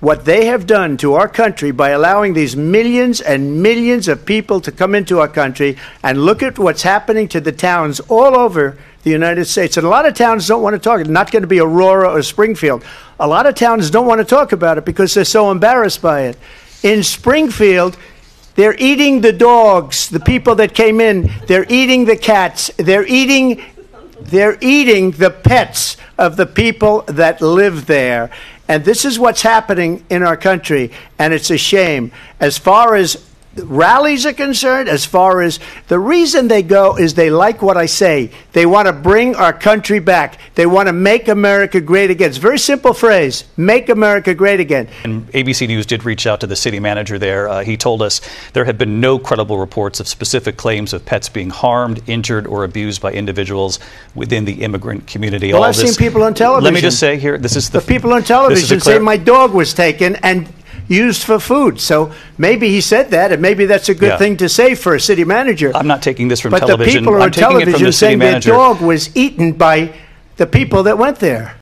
what they have done to our country by allowing these millions and millions of people to come into our country and look at what's happening to the towns all over the United States. And a lot of towns don't want to talk. It's not going to be Aurora or Springfield. A lot of towns don't want to talk about it because they're so embarrassed by it. In Springfield, they're eating the dogs, the people that came in. They're eating the cats. They're eating they're eating the pets of the people that live there. And this is what's happening in our country, and it's a shame. As far as rallies are concerned, as far as the reason they go is they like what I say. They want to bring our country back. They want to make America great again. It's a very simple phrase make America great again. And ABC News did reach out to the city manager there. Uh, he told us there have been no credible reports of specific claims of pets being harmed, injured, or abused by individuals within the immigrant community. Well, All I've this- seen people on television. Let me just say here this is the, The people on this is a television say my dog was taken and used for food. So maybe he said that, and maybe that's a good Yeah. thing to say for a city manager. I'm not taking this from but television. the people on taking it from television saying their dog was eaten by the people that went there.